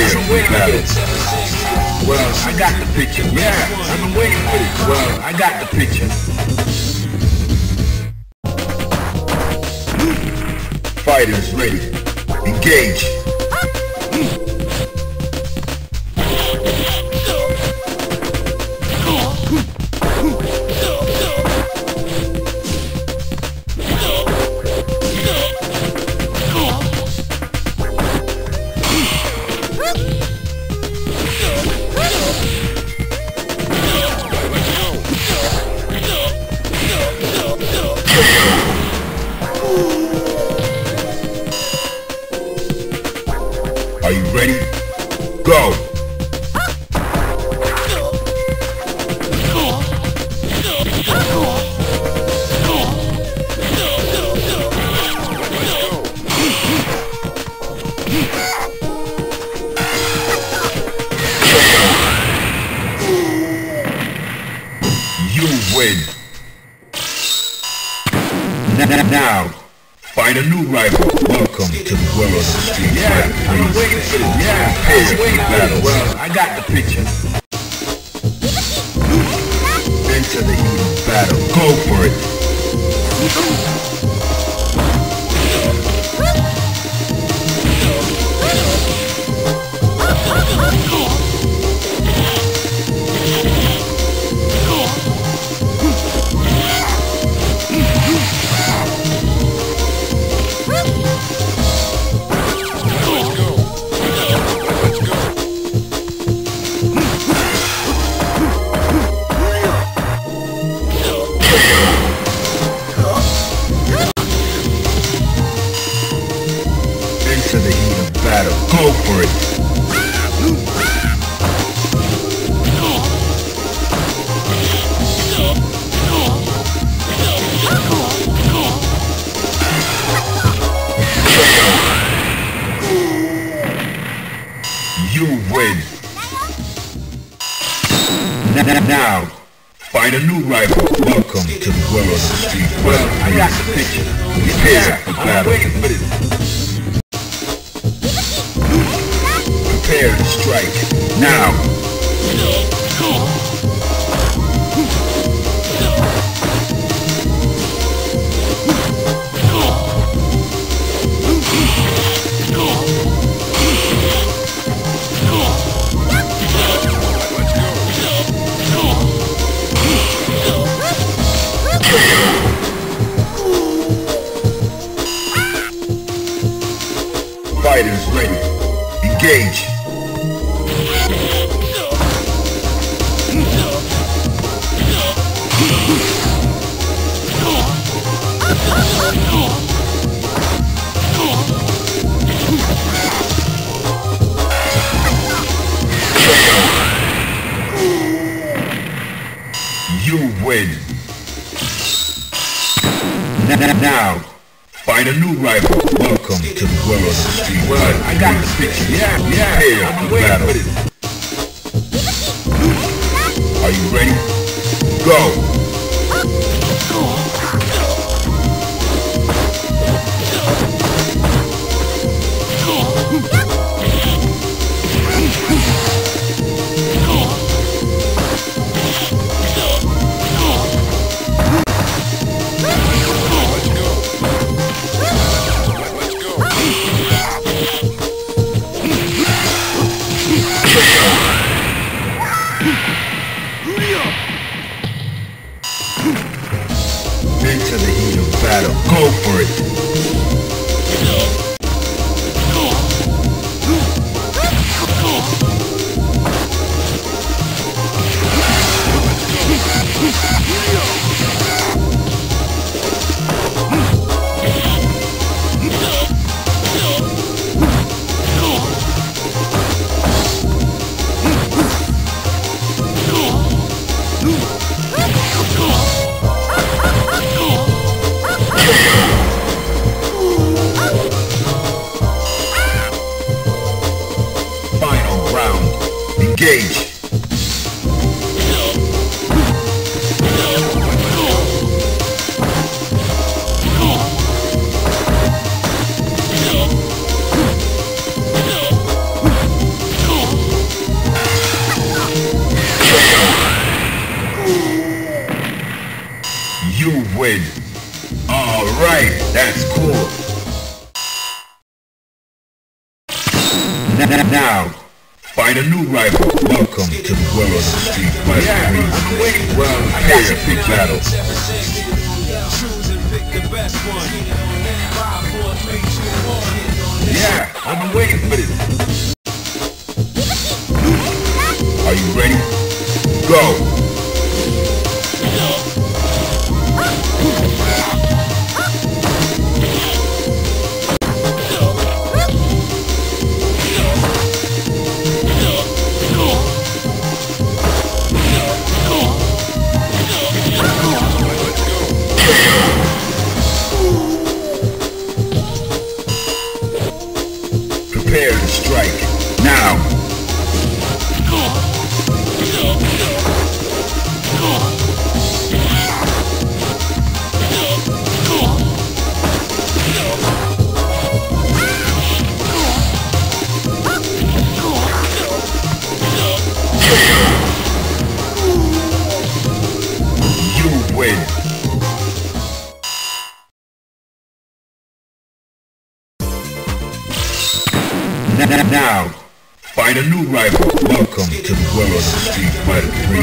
Waiting. Well, I got the picture. Yeah, I've been waiting for this. Well, I got the picture. Fighters ready. Engage. Welcome to the world of the street Yeah. I've been waiting for this. Yeah, Prepare for waiting for battle. Well, I got the picture. Enter the heat of battle. Go for it. You win. N- Now, find a new rival. Welcome to the world of the street Well. I got the picture. Prepare for battle. Prepare to strike. Now. Fighters ready. Engage. Now, find a new rival. Welcome to the world of the street Well. I got the picture. Yeah, yeah, Prepare for battle. Are you ready? Go! Into the heat of battle. Go for it. Engage! You win. Alright, that's cool. Now, find a new rival. Welcome to the world of Street Fighter Yeah, I'm waiting. Well, I got the and pick the best one. Five, four, three, two, one. Yeah, been waiting for this. Are you ready? Go! Win. N- Now, find a new rival. Welcome to the world of Street Fighter 3.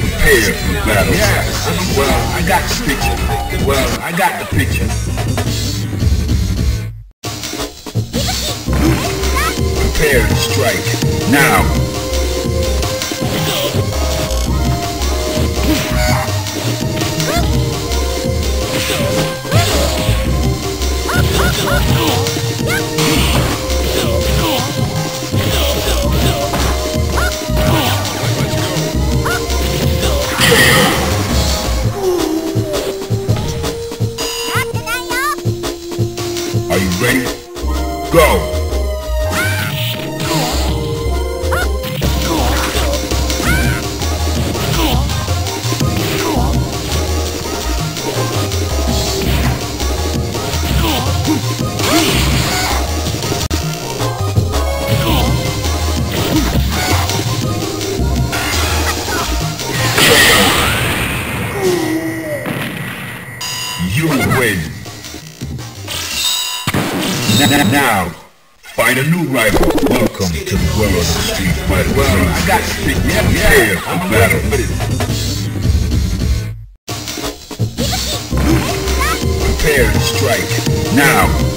Prepare for battle. Yeah, well, I got the picture. Well, I got the picture. You win. N- Now, find a new rival. Welcome to the world of Street Fighter Well, I got the picture. Yeah, Prepare yeah, for battle. Prepare to strike. Now!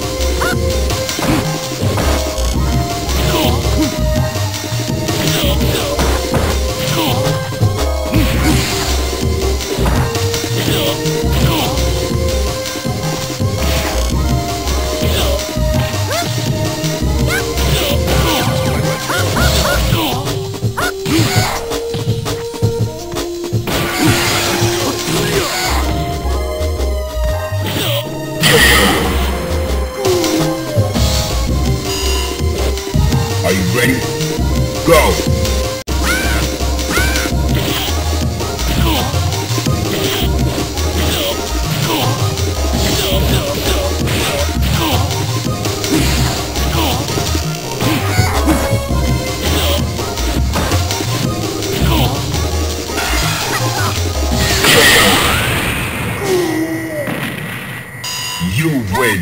You win.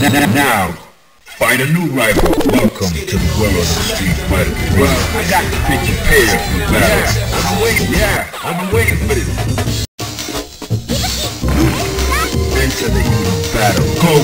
N- Now, find a new rival. Welcome to the world of Street Fighter 3. Well, I got the picture. Prepare for battle. I'm waiting. Yeah, been waiting for this. Enter the battle. Go